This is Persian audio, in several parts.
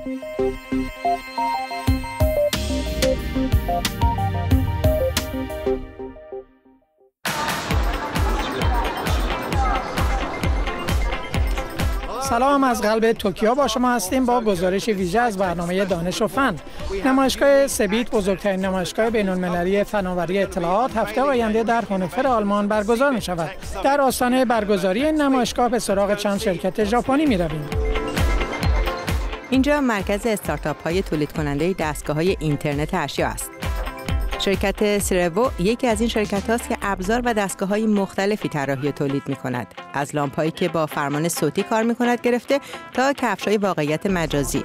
سلام از قلب توکیو با شما هستیم با گزارش ویژه از برنامه دانش و فن. نمایشگاه سبیت بزرگترین نمایشگاه بین المللی فناوری اطلاعات هفته آینده در هانوفر آلمان برگزار می شود در آستانه برگزاری این نمایشگاه به سراغ چند شرکت ژاپنی می رویم اینجا مرکز استارتاپ های تولید کننده دستگاه های اینترنت اشیا است شرکت سرو یکی از این شرکت هاست که ابزار و دستگاه های مختلفی طراحی و تولید می کند. از لامپ که با فرمان صوتی کار می کند گرفته تا کفش های واقعیت مجازی.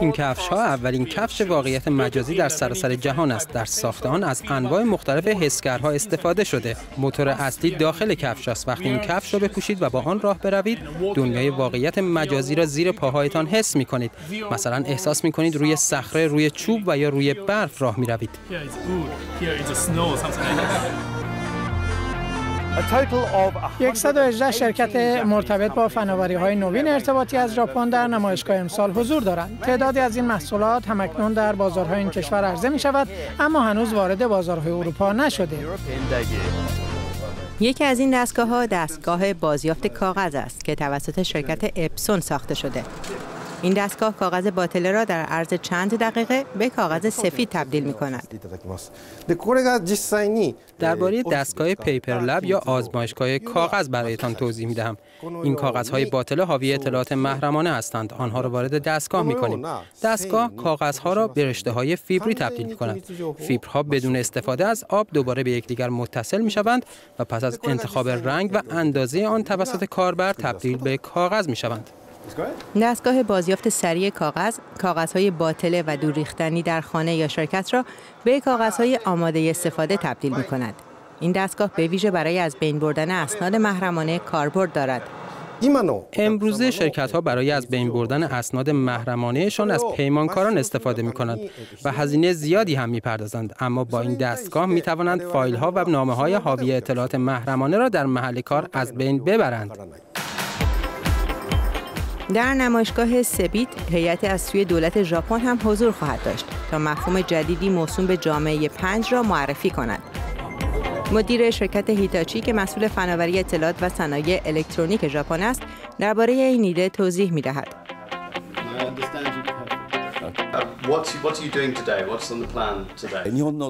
این کفش ها اولین کفش واقعیت مجازی در سراسر جهان است. در ساخت آن از انواع مختلف حسگرها استفاده شده. موتور اصلی داخل کفش است. وقتی این کفش را بپوشید و با آن راه بروید دنیای واقعیت مجازی را زیر پاهایتان حس می کنید مثلا احساس می کنید روی صخره روی چوب و یا روی برف راه می روید 118 شرکت مرتبط با فناوری های نوین ارتباطی از ژاپن در نمایشگاه امسال حضور دارند. تعدادی از این محصولات همکنون در بازارهای این کشور عرضه می شود اما هنوز وارد بازارهای اروپا نشده. یکی از این دستگاه ها دستگاه بازیافت کاغذ است که توسط شرکت اپسون ساخته شده. این دستگاه کاغذ باطله را در عرض چند دقیقه به کاغذ سفید تبدیل می کند. درباره دستگاه پیپر لب یا آزمایشگاه کاغذ برایتان توضیح می دهم. این کاغذهای باطله حاوی اطلاعات محرمانه هستند. آنها را وارد دستگاه می کنیم. دستگاه کاغذها را به رشته های فیبری تبدیل می کند. فیبرها بدون استفاده از آب دوباره به یکدیگر متصل می شوند و پس از انتخاب رنگ و اندازه آن توسط کاربر تبدیل به کاغذ می شوند. دستگاه بازیافت سریع کاغذ، کاغذهای باطله و دور ریختنی در خانه یا شرکت را به کاغذهای آماده استفاده تبدیل می کند. این دستگاه به ویژه برای از بین بردن اسناد محرمانه کاربرد دارد. امروزه شرکت ها برای از بین بردن اسناد محرمانهشان از پیمانکاران استفاده می کنند و هزینه زیادی هم می پردازند اما با این دستگاه می توانند فایل ها و نامه های حاوی اطلاعات محرمانه را در محل کار از بین ببرند. در نمایشگاه سبیت هیئت از سوی دولت ژاپن هم حضور خواهد داشت تا مفهوم جدیدی موسوم به جامعه پنج را معرفی کند. مدیر شرکت هیتاچی که مسئول فناوری اطلاعات و صنایع الکترونیک ژاپن است درباره این ایده توضیح می دهد.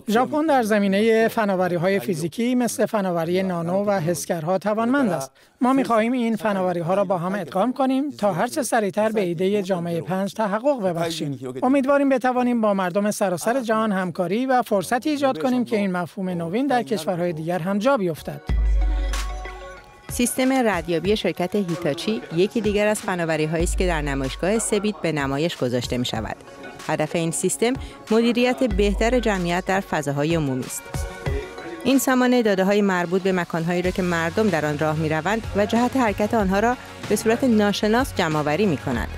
ژاپن در زمینه فناوری های فیزیکی مثل فناوری نانو و حسگرها توانمند است. ما می خواهیم این فناوری ها را با هم ادغام کنیم تا هرچه سریعتر به ایده جامعه پنج تحقق ببخشیم. امیدواریم بتوانیم با مردم سراسر جهان همکاری و فرصتی ایجاد کنیم که این مفهوم نوین در کشورهای دیگر هم جا بیفتد. سیستم ردیابی شرکت هیتاچی یکی دیگر از فناوری است که در نمایشگاه سبیت به نمایش گذاشته می شود. هدف این سیستم مدیریت بهتر جمعیت در فضاهای عمومی است. این سامانه داده های مربوط به مکانهایی را که مردم در آن راه می روند و جهت حرکت آنها را به صورت ناشناس جمعآوری می کند.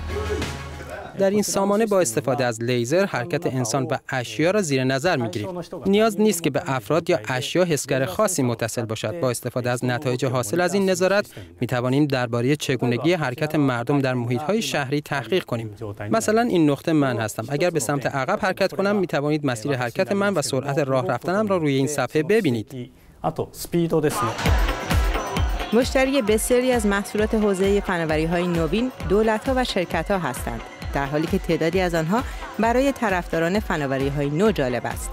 در این سامانه با استفاده از لیزر حرکت انسان و اشیا را زیر نظر می‌گیریم. نیاز نیست که به افراد یا اشیا حسگر خاصی متصل باشد. با استفاده از نتایج حاصل از این نظارت می توانیم درباره چگونگی حرکت مردم در محیط های شهری تحقیق کنیم. مثلا این نقطه من هستم. اگر به سمت عقب حرکت کنم می توانید مسیر حرکت من و سرعت راه رفتنم را روی این صفحه ببینید. مشتری بسیاری از محصولات حوزه فناوری های نوین دولت ها و شرکت ها هستند. در حالی که تعدادی از آنها برای طرفداران فناوری های نو جالب است.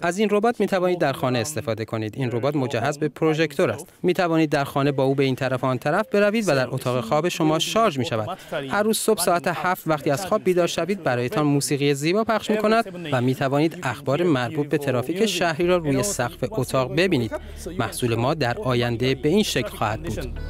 از این ربات می توانید در خانه استفاده کنید. این ربات مجهز به پروژکتور است. می توانید در خانه با او به این طرف آن طرف بروید و در اتاق خواب شما شارژ می شود. هر روز صبح ساعت هفت وقتی از خواب بیدار شوید برایتان موسیقی زیبا پخش می کند و می توانید اخبار مربوط به ترافیک شهری را روی سقف اتاق ببینید. محصول ما در آینده به این شکل خواهد بود.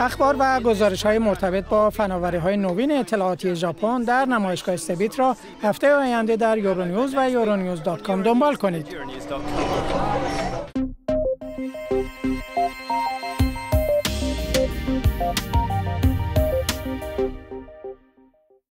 اخبار و گزارش های مرتبط با فناوری های نوین اطلاعاتی ژاپن در نمایشگاه سبیت را هفته آینده در یورونیوز و یورونیوز دنبال کنید.